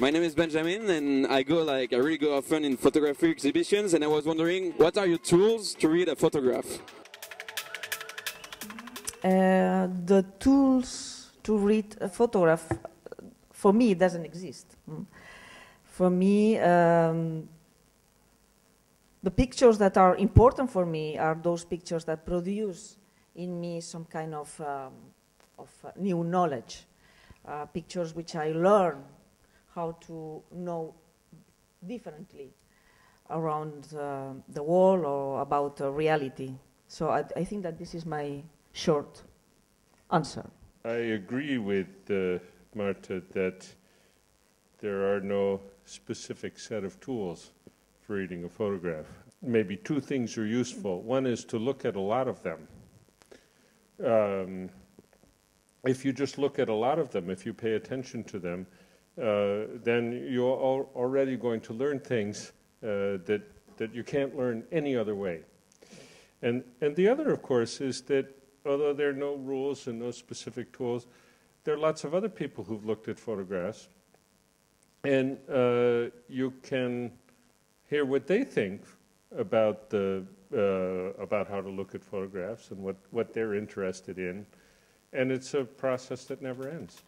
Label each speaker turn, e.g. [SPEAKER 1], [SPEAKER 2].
[SPEAKER 1] My name is Benjamin, and I go like I really go often in photography exhibitions. And I was wondering, what are your tools to read a photograph?
[SPEAKER 2] Uh, the tools to read a photograph, for me, doesn't exist. Mm. For me, um, the pictures that are important for me are those pictures that produce in me some kind of, um, of uh, new knowledge. Uh, pictures which I learn how to know differently around uh, the world or about uh, reality. So I, I, think that this is my short answer.
[SPEAKER 3] I agree with uh, Marta that there are no specific set of tools for reading a photograph. Maybe two things are useful. One is to look at a lot of them. Um, if you just look at a lot of them, if you pay attention to them, then you're al already going to learn things uh, that, that you can't learn any other way. And, and the other, of course, is that although there are no rules and no specific tools, there are lots of other people who've looked at photographs, and uh, you can hear what they think about the uh, about how to look at photographs and what, what they're interested in, and it's a process that never ends.